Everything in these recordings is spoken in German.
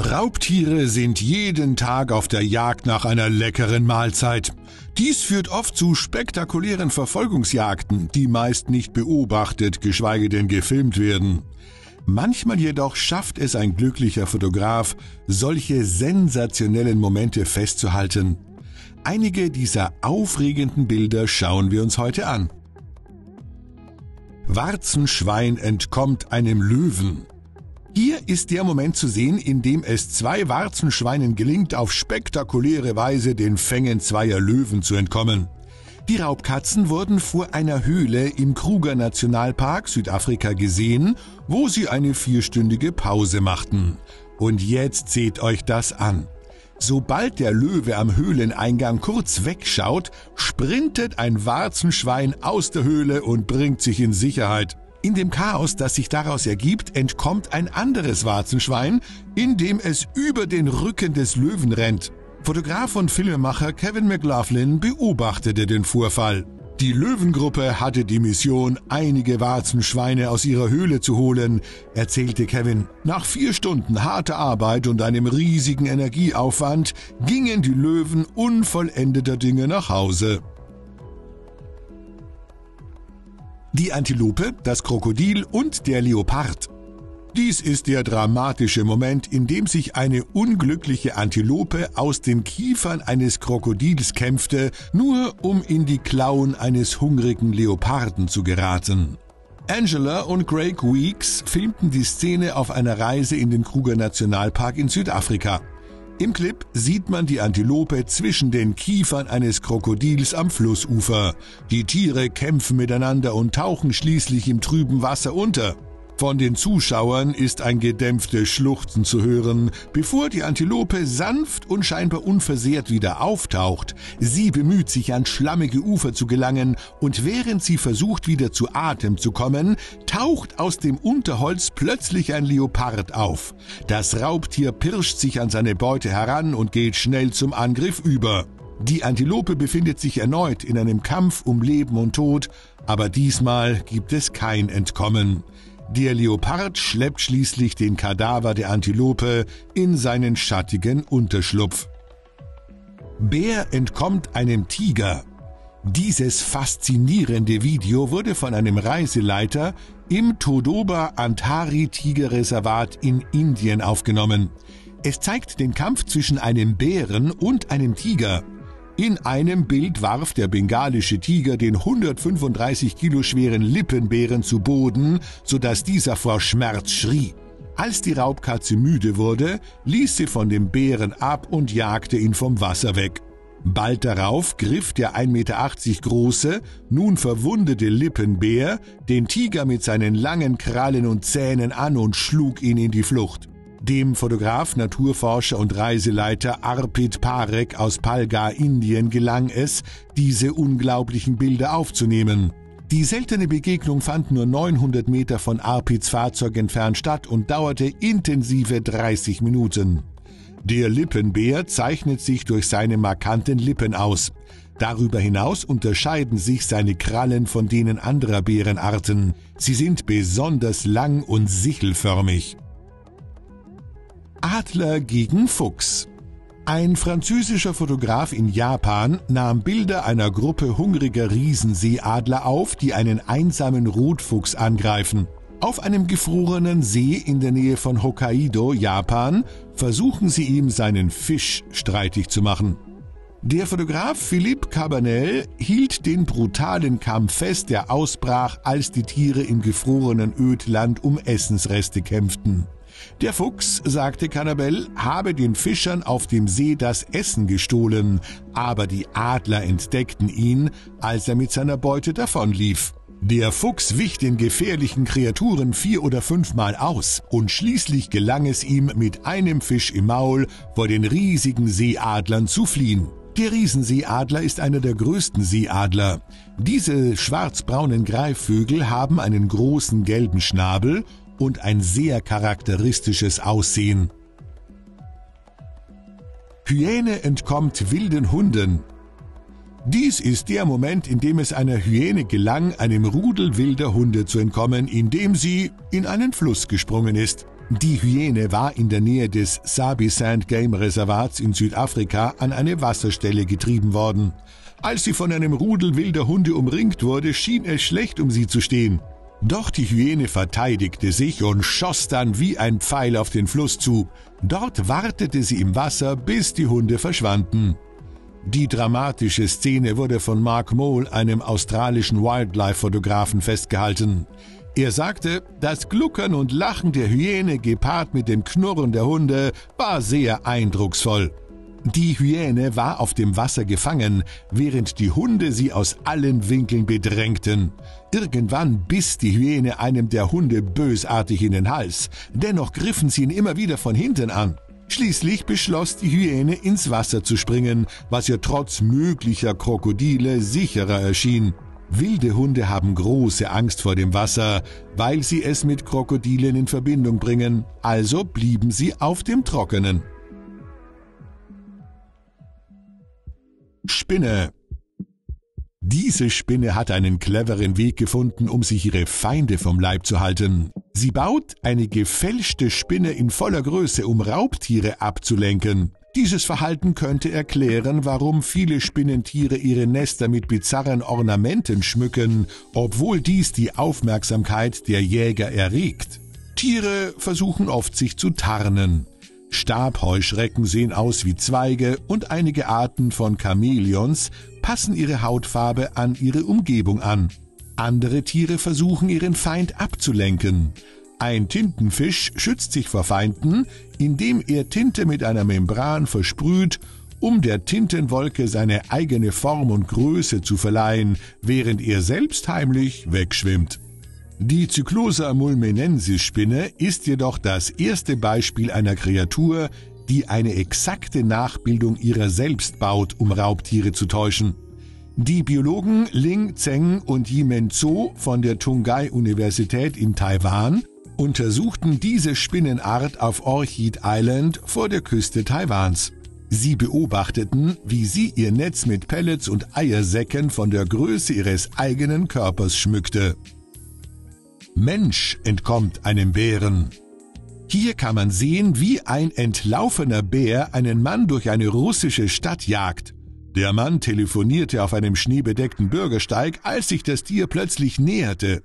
Raubtiere sind jeden Tag auf der Jagd nach einer leckeren Mahlzeit. Dies führt oft zu spektakulären Verfolgungsjagden, die meist nicht beobachtet, geschweige denn gefilmt werden. Manchmal jedoch schafft es ein glücklicher Fotograf, solche sensationellen Momente festzuhalten. Einige dieser aufregenden Bilder schauen wir uns heute an. Warzenschwein entkommt einem Löwen. Hier ist der Moment zu sehen, in dem es zwei Warzenschweinen gelingt, auf spektakuläre Weise den Fängen zweier Löwen zu entkommen. Die Raubkatzen wurden vor einer Höhle im Kruger Nationalpark Südafrika gesehen, wo sie eine vierstündige Pause machten. Und jetzt seht euch das an. Sobald der Löwe am Höhleneingang kurz wegschaut, sprintet ein Warzenschwein aus der Höhle und bringt sich in Sicherheit. In dem Chaos, das sich daraus ergibt, entkommt ein anderes Warzenschwein, indem es über den Rücken des Löwen rennt. Fotograf und Filmemacher Kevin McLaughlin beobachtete den Vorfall. Die Löwengruppe hatte die Mission, einige Warzenschweine aus ihrer Höhle zu holen, erzählte Kevin. Nach vier Stunden harter Arbeit und einem riesigen Energieaufwand gingen die Löwen unvollendeter Dinge nach Hause. Die Antilope, das Krokodil und der Leopard. Dies ist der dramatische Moment, in dem sich eine unglückliche Antilope aus den Kiefern eines Krokodils kämpfte, nur um in die Klauen eines hungrigen Leoparden zu geraten. Angela und Craig Weeks filmten die Szene auf einer Reise in den Kruger Nationalpark in Südafrika. Im Clip sieht man die Antilope zwischen den Kiefern eines Krokodils am Flussufer. Die Tiere kämpfen miteinander und tauchen schließlich im trüben Wasser unter. Von den Zuschauern ist ein gedämpftes Schluchzen zu hören, bevor die Antilope sanft und scheinbar unversehrt wieder auftaucht. Sie bemüht sich an schlammige Ufer zu gelangen und während sie versucht wieder zu Atem zu kommen, taucht aus dem Unterholz plötzlich ein Leopard auf. Das Raubtier pirscht sich an seine Beute heran und geht schnell zum Angriff über. Die Antilope befindet sich erneut in einem Kampf um Leben und Tod, aber diesmal gibt es kein Entkommen. Der Leopard schleppt schließlich den Kadaver der Antilope in seinen schattigen Unterschlupf. Bär entkommt einem Tiger. Dieses faszinierende Video wurde von einem Reiseleiter im Todoba Antari Tigerreservat in Indien aufgenommen. Es zeigt den Kampf zwischen einem Bären und einem Tiger. In einem Bild warf der bengalische Tiger den 135 Kilo schweren Lippenbären zu Boden, sodass dieser vor Schmerz schrie. Als die Raubkatze müde wurde, ließ sie von dem Bären ab und jagte ihn vom Wasser weg. Bald darauf griff der 1,80 Meter große, nun verwundete Lippenbär den Tiger mit seinen langen Krallen und Zähnen an und schlug ihn in die Flucht. Dem Fotograf, Naturforscher und Reiseleiter Arpit Parek aus Palgar, Indien, gelang es, diese unglaublichen Bilder aufzunehmen. Die seltene Begegnung fand nur 900 Meter von Arpits Fahrzeug entfernt statt und dauerte intensive 30 Minuten. Der Lippenbär zeichnet sich durch seine markanten Lippen aus. Darüber hinaus unterscheiden sich seine Krallen von denen anderer Bärenarten. Sie sind besonders lang und sichelförmig. Adler gegen Fuchs. Ein französischer Fotograf in Japan nahm Bilder einer Gruppe hungriger Riesenseeadler auf, die einen einsamen Rotfuchs angreifen. Auf einem gefrorenen See in der Nähe von Hokkaido, Japan, versuchen sie ihm seinen Fisch streitig zu machen. Der Fotograf Philippe Cabanel hielt den brutalen Kampf fest, der ausbrach, als die Tiere im gefrorenen Ödland um Essensreste kämpften. Der Fuchs, sagte Cannabel, habe den Fischern auf dem See das Essen gestohlen, aber die Adler entdeckten ihn, als er mit seiner Beute davonlief. Der Fuchs wich den gefährlichen Kreaturen vier oder fünfmal aus, und schließlich gelang es ihm, mit einem Fisch im Maul vor den riesigen Seeadlern zu fliehen. Der Riesenseeadler ist einer der größten Seeadler. Diese schwarzbraunen Greifvögel haben einen großen gelben Schnabel und ein sehr charakteristisches Aussehen. Hyäne entkommt wilden Hunden. Dies ist der Moment, in dem es einer Hyäne gelang, einem Rudel wilder Hunde zu entkommen, indem sie in einen Fluss gesprungen ist. Die Hyäne war in der Nähe des Sabi Sand Game Reservats in Südafrika an eine Wasserstelle getrieben worden. Als sie von einem Rudel wilder Hunde umringt wurde, schien es schlecht um sie zu stehen. Doch die Hyäne verteidigte sich und schoss dann wie ein Pfeil auf den Fluss zu. Dort wartete sie im Wasser, bis die Hunde verschwanden. Die dramatische Szene wurde von Mark Mole, einem australischen Wildlife-Fotografen, festgehalten. Er sagte, das Gluckern und Lachen der Hyäne gepaart mit dem Knurren der Hunde war sehr eindrucksvoll. Die Hyäne war auf dem Wasser gefangen, während die Hunde sie aus allen Winkeln bedrängten. Irgendwann biss die Hyäne einem der Hunde bösartig in den Hals, dennoch griffen sie ihn immer wieder von hinten an. Schließlich beschloss die Hyäne ins Wasser zu springen, was ihr trotz möglicher Krokodile sicherer erschien. Wilde Hunde haben große Angst vor dem Wasser, weil sie es mit Krokodilen in Verbindung bringen, also blieben sie auf dem Trockenen. Spinne diese Spinne hat einen cleveren Weg gefunden, um sich ihre Feinde vom Leib zu halten. Sie baut eine gefälschte Spinne in voller Größe, um Raubtiere abzulenken. Dieses Verhalten könnte erklären, warum viele Spinnentiere ihre Nester mit bizarren Ornamenten schmücken, obwohl dies die Aufmerksamkeit der Jäger erregt. Tiere versuchen oft sich zu tarnen. Stabheuschrecken sehen aus wie Zweige und einige Arten von Chamäleons passen ihre Hautfarbe an ihre Umgebung an. Andere Tiere versuchen ihren Feind abzulenken. Ein Tintenfisch schützt sich vor Feinden, indem er Tinte mit einer Membran versprüht, um der Tintenwolke seine eigene Form und Größe zu verleihen, während er selbst heimlich wegschwimmt. Die Cyclosa mulmenensis Spinne ist jedoch das erste Beispiel einer Kreatur, die eine exakte Nachbildung ihrer selbst baut, um Raubtiere zu täuschen. Die Biologen Ling Zeng und Yimen Zhou von der Tungai Universität in Taiwan untersuchten diese Spinnenart auf Orchid Island vor der Küste Taiwans. Sie beobachteten, wie sie ihr Netz mit Pellets und Eiersäcken von der Größe ihres eigenen Körpers schmückte. Mensch entkommt einem Bären. Hier kann man sehen, wie ein entlaufener Bär einen Mann durch eine russische Stadt jagt. Der Mann telefonierte auf einem schneebedeckten Bürgersteig, als sich das Tier plötzlich näherte.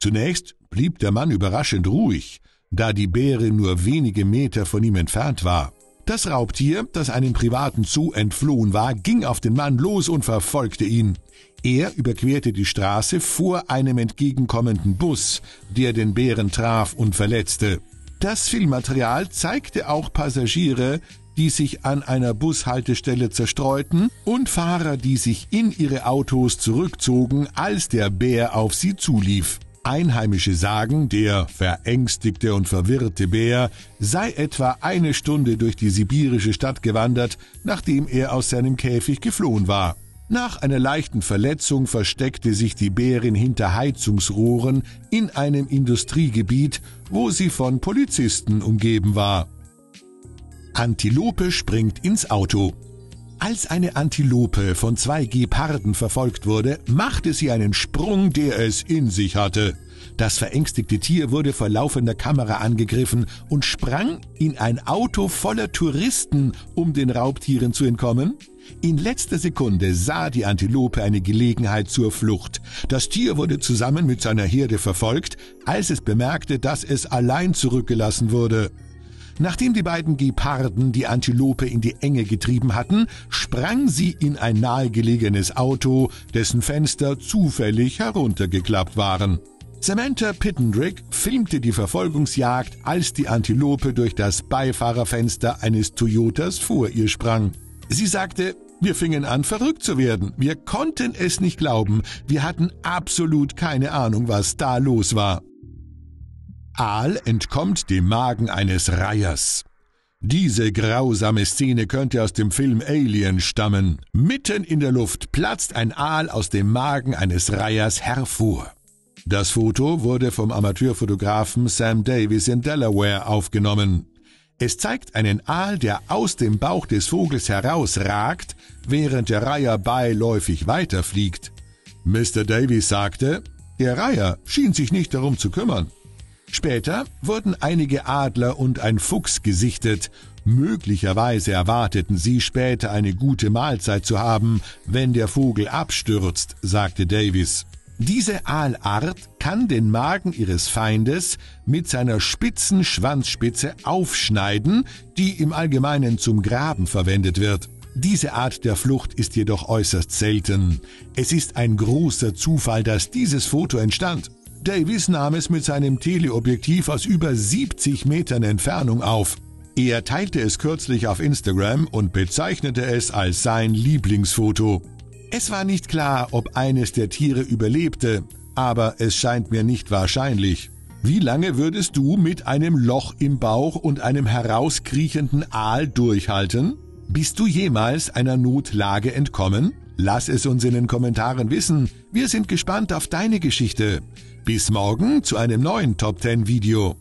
Zunächst blieb der Mann überraschend ruhig, da die Bäre nur wenige Meter von ihm entfernt war. Das Raubtier, das einem privaten Zoo entflohen war, ging auf den Mann los und verfolgte ihn. Er überquerte die Straße vor einem entgegenkommenden Bus, der den Bären traf und verletzte. Das Filmmaterial zeigte auch Passagiere, die sich an einer Bushaltestelle zerstreuten und Fahrer, die sich in ihre Autos zurückzogen, als der Bär auf sie zulief. Einheimische sagen, der verängstigte und verwirrte Bär sei etwa eine Stunde durch die sibirische Stadt gewandert, nachdem er aus seinem Käfig geflohen war. Nach einer leichten Verletzung versteckte sich die Bärin hinter Heizungsrohren in einem Industriegebiet, wo sie von Polizisten umgeben war. Antilope springt ins Auto. Als eine Antilope von zwei Geparden verfolgt wurde, machte sie einen Sprung, der es in sich hatte. Das verängstigte Tier wurde vor laufender Kamera angegriffen und sprang in ein Auto voller Touristen, um den Raubtieren zu entkommen. In letzter Sekunde sah die Antilope eine Gelegenheit zur Flucht. Das Tier wurde zusammen mit seiner Herde verfolgt, als es bemerkte, dass es allein zurückgelassen wurde. Nachdem die beiden Geparden die Antilope in die Enge getrieben hatten, sprang sie in ein nahegelegenes Auto, dessen Fenster zufällig heruntergeklappt waren. Samantha Pittendrick filmte die Verfolgungsjagd, als die Antilope durch das Beifahrerfenster eines Toyotas vor ihr sprang. Sie sagte, wir fingen an, verrückt zu werden. Wir konnten es nicht glauben. Wir hatten absolut keine Ahnung, was da los war. Aal entkommt dem Magen eines Reihers. Diese grausame Szene könnte aus dem Film Alien stammen. Mitten in der Luft platzt ein Aal aus dem Magen eines Reihers hervor. Das Foto wurde vom Amateurfotografen Sam Davis in Delaware aufgenommen. Es zeigt einen Aal, der aus dem Bauch des Vogels herausragt, während der Reiher beiläufig weiterfliegt. Mr. Davis sagte, der Reiher schien sich nicht darum zu kümmern. Später wurden einige Adler und ein Fuchs gesichtet. Möglicherweise erwarteten sie später eine gute Mahlzeit zu haben, wenn der Vogel abstürzt, sagte Davis. Diese Aalart kann den Magen ihres Feindes mit seiner spitzen Schwanzspitze aufschneiden, die im Allgemeinen zum Graben verwendet wird. Diese Art der Flucht ist jedoch äußerst selten. Es ist ein großer Zufall, dass dieses Foto entstand. Davis nahm es mit seinem Teleobjektiv aus über 70 Metern Entfernung auf. Er teilte es kürzlich auf Instagram und bezeichnete es als sein Lieblingsfoto. Es war nicht klar, ob eines der Tiere überlebte, aber es scheint mir nicht wahrscheinlich. Wie lange würdest du mit einem Loch im Bauch und einem herauskriechenden Aal durchhalten? Bist du jemals einer Notlage entkommen? Lass es uns in den Kommentaren wissen. Wir sind gespannt auf deine Geschichte. Bis morgen zu einem neuen Top 10 Video.